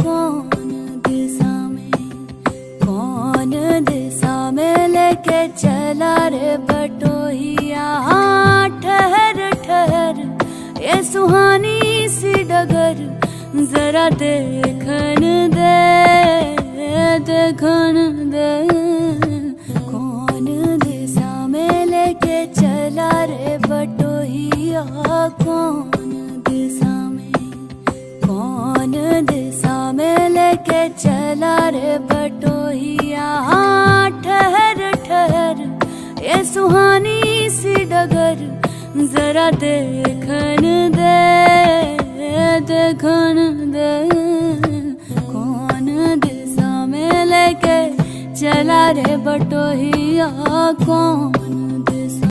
कौन दिशा में? कौन दिशा में लेके चला रे बटोहिया? ठहर ठहर, ये सुहानी सी डगर, जरा देखन दे देखन दे। कौन दिशा में लेके चला रे बटोहिया? कौन लेके चला रे बटोहिया, ठहर ठहर। ये सुहानी सी डगर, जरा देखन दे देखन दे। कौन दिशा में लेके चला रे बटोहिया, कौन